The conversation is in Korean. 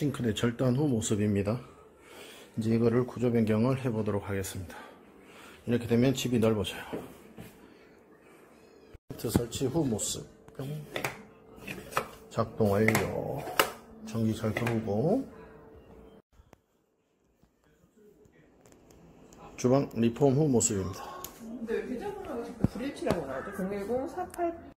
싱크대 절단 후 모습입니다. 이제 이거를 구조 변경을 해보도록 하겠습니다. 이렇게 되면 집이 넓어져요. 세트 설치 후 모습. 뿅. 작동 완료. 전기 잘 들어오고. 주방 리폼 후 모습입니다. 근데 왜 계좌번호가 자꾸 917하고 나오죠? 010 48